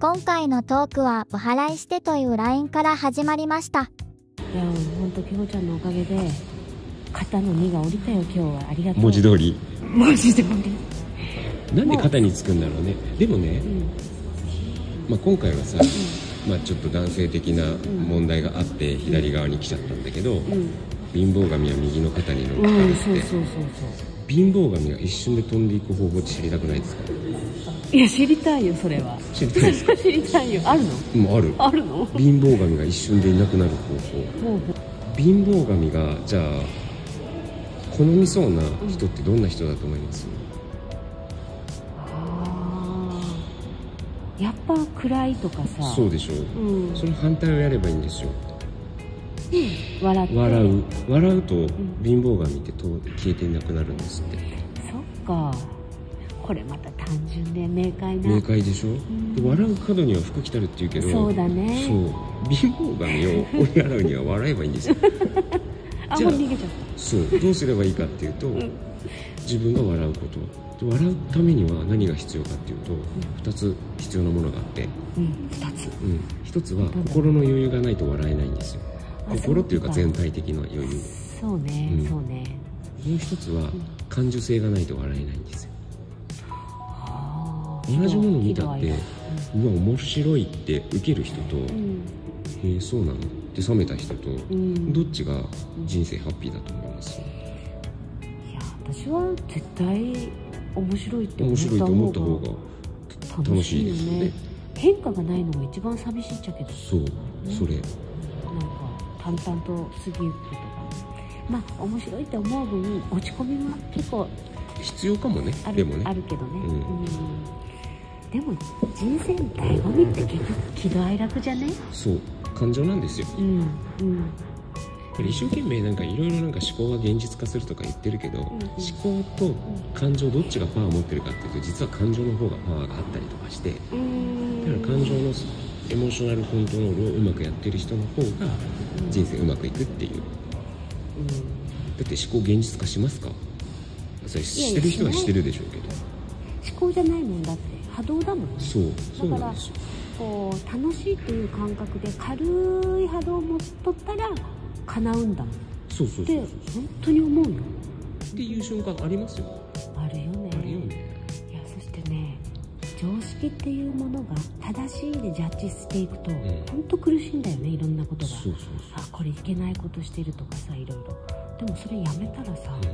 今回のトークはお払いしてという LINE から始まりました。いや本当きほちゃんのおかげで肩の荷が下りたよ今日は。ありがとう。文字通り。文字通り。なんで肩につくんだろうね。でもね、うん。まあ、今回はさ、まあ、ちょっと男性的な問題があって左側に来ちゃったんだけど、うん。貧乏神は右の肩に乗っうかかって、んそうそうそう貧乏神が一瞬で飛んでいく方法知りたくないですか？いや知りたいよそれは。知りたいですか？知りたいよ。あるの？もうある。あるの？貧乏神が一瞬でいなくなる方法。貧乏神がじゃあ好みそうな人ってどんな人だと思います、あー。やっぱ暗いとかさ。そうでしょう、うん。その反対をやればいいんですよ笑って。笑う。笑うと貧乏神ってと消えていなくなるんですって。そっか。これまた単純で明快な。明快でしょ、で笑う角には服着たるって言うけどそうだね。そう。貧乏神を追い払うには笑えばいいんですよ。あじゃあもう逃げちゃっそう。どうすればいいかっていうと、ん。自分が笑うこと。で笑うためには何が必要かっていうと、2つ必要なものがあって、たうん。2つ。うん、1つは心の余裕がないと笑えないんですよ。あ心っていうか全体的な余裕。もそうね、うん。そうね。う1つは感受性がないと笑えないんですよ。あ同じもの見たってうわ面白いって受ける人と、楽うん。えーそうなのって冷めた人と、うん。どっちが人生ハッピーだと思います？いや私は絶対面白いって思面白いと思った方がが楽しいですよね。変化がないのが一番寂しいっちゃけど。そうそれ淡々と過ぎゆくことがまあ面白いって思う分落ち込みは結構必要かもね。あるでもねあるけどね、うん。うん。でも人生の醍醐味って結局喜怒哀楽じゃね？そう。感情なんですよ。うん。うん。一生懸命なんかいろいろなんか思考が現実化するとか言ってるけど、ん思考と感情どっちがパワー持ってるかっていうと実は感情の方がパワーがあったりとかしてだうん。から感情のエモーショナルコントロールをうまくやってる人の方が人生うまくいくっていう。だって思考現実化しますか？それ知ってる人は知ってるでしょうけど。思考じゃないもんだって。波動だもんね。そうそうだからなんですよ。こう楽しいという感覚で軽い波動を持っとったら叶うんだもん。っそうそうそうてそう。本当に思うよ。っていう瞬間ありますよ。あるよね。あるよね常識っていうものが正しいでジャッジしていくと、ん。本当苦しいんだよねいろんなことが。そうそうあこれいけないことしてるとかさいろいろ。でもそれやめたらさ、そう、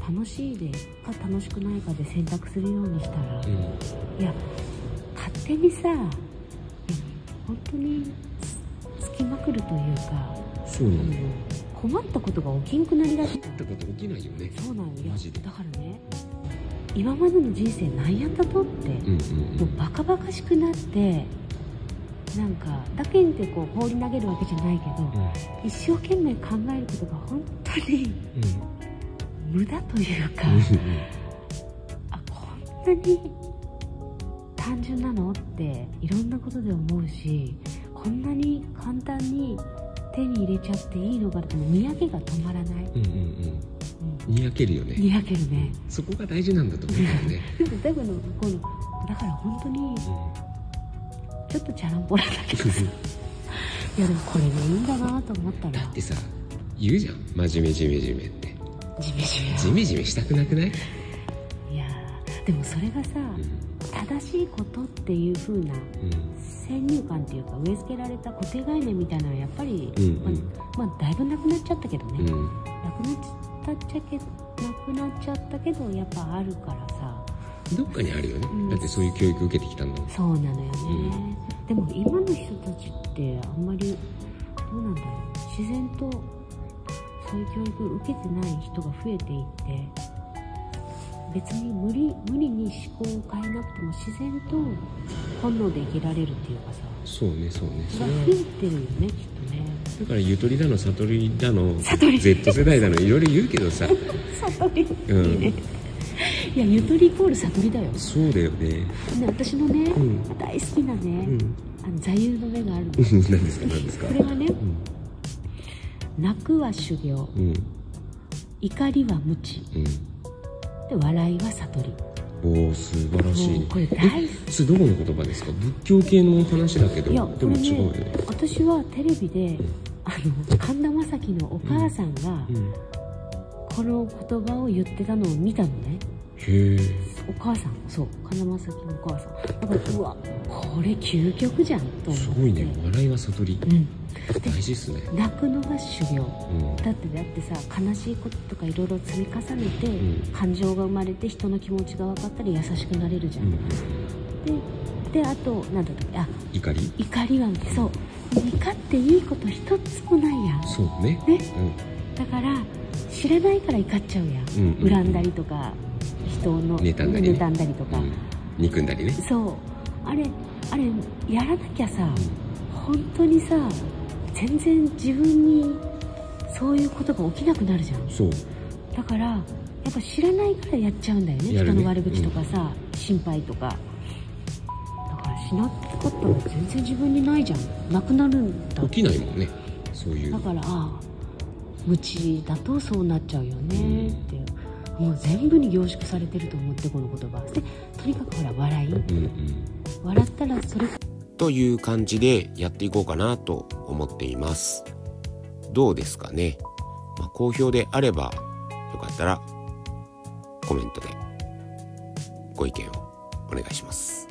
あの楽しいでか楽しくないかで選択するようにしたら、うん。うんいや勝手にさ本当につきまくるというか、そうなの。ようん。困ったことが起きんくなりだしってこと起きないよね。そうなんよ。だからね今までの人生何やったとって、うんうんもうバカバカしくなってなんかだけんってこう放り投げるわけじゃないけど、うん。一生懸命考えることが本当に無駄というか、うんあこんなに単純なのっていろんなことで思うしこんなに簡単に手に入れちゃっていいのかってにやけが止まらない、うんうんうんうん、にやけるよね。にやけるね。そこが大事なんだと思うんだよね、だからこのだから本当にちょっとチャランポラだけどさ。いやでもこれでいいんだなと思ったらだってさ言うじゃん。真面目ジメジメって。ジメジメジメジメしたくなくない、いやーでもそれがさ、うん。正しいことっていう風な先入観っていうか植え付けられた固定概念みたいなのはやっぱり、うんうん。まあ、まあだいぶなくなっちゃったけどね、うん。うんなくなっちゃったっちゃけなくなっちゃったけどやっぱあるからさ。どっかにあるよね、うん。だってそういう教育受けてきたんだもん。そうなのよね、でも今の人たちってあんまりどうなんだろう。自然とそういう教育受けてない人が増えていって別に無理無理に思考を変えなくても自然と本能で生きられるっていうかさ。そうねそうね。そそれれはが増えてるよねきっと。ねだからゆとりだの悟りだの Z 世代だのいろいろ言うけどさ。悟り、うん。いやゆとりイコール悟りだよ。そうだよね。ね私のね、うん。大好きなね、うん。あの座右の銘があるの。何ですか何ですか？これはね泣くは修行。怒りは無知。うん。で笑いは悟り。おお素晴らしい。これ大好き。それどこの言葉ですか？仏教系の話だけどいやでも違うよね。私はテレビで、あの神田正輝のお母さんがうん。この言葉を言ってたのを見たのね。へえ。お母さん。そう。神田正輝のお母さん。だからうわこれ究極じゃんと思って。すごいね。笑いは悟り。うん。大事っすね。泣くのが修行。うん。だってだってさ悲しいこととかいろいろ積み重ねて、うん。感情が生まれて人の気持ちが分かったり優しくなれるじゃ、うんん。でであとなんだっけあ怒り？怒りはそう。怒っていいこと一つもないやん。そうね。ね。うん。だから知らないから怒っちゃうやん、うんうん恨んだりとか人の妬んだりね。妬んだりとか、うん。憎んだりね。そう。あれあれやらなきゃさ、本当にさ全然自分にそういうことが起きなくなるじゃん。そう。だからやっぱ知らないからやっちゃうんだよね。ね。人の悪口とかさ、心配とかしなかったら全然自分にないじゃん。なくなるんだ。起きないもんね。そういう。だからああ無知だとそうなっちゃうよねって。いうもう全部に凝縮されてると思ってこの言葉。でとにかくほら笑い。うんうん。笑ったらそれという感じでやっていこうかなと思っています。どうですかね、まあ、好評であればよかったらコメントでご意見をお願いします